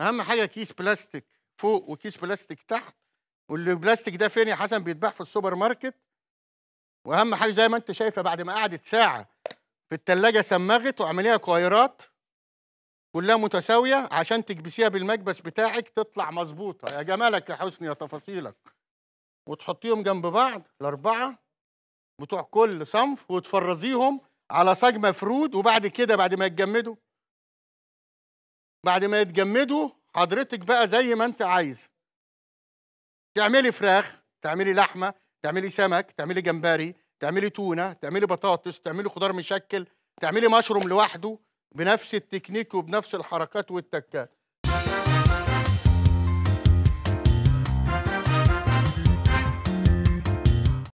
أهم حاجة كيس بلاستيك فوق وكيس بلاستيك تحت والبلاستيك ده فين يا حسن؟ بيتباع في السوبر ماركت. وأهم حاجة زي ما أنت شايفة بعد ما قعدت ساعة في التلاجة سمغت واعمليها كويرات كلها متساوية عشان تكبسيها بالمكبس بتاعك تطلع مظبوطة. يا جمالك يا حسني يا تفاصيلك. وتحطيهم جنب بعض الأربعة بتوع كل صنف وتفرزيهم على صاج مفرود وبعد كده بعد ما يتجمدوا بعد ما يتجمدوا حضرتك بقى زي ما انت عايز. تعملي فراخ تعملي لحمة تعملي سمك تعملي جمبري تعملي تونة تعملي بطاطس تعملي خضار مشكل تعملي مشروم لوحده بنفس التكنيك وبنفس الحركات والتكات.